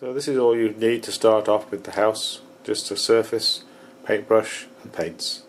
So this is all you need to start off with the house, just a surface, paintbrush and paints.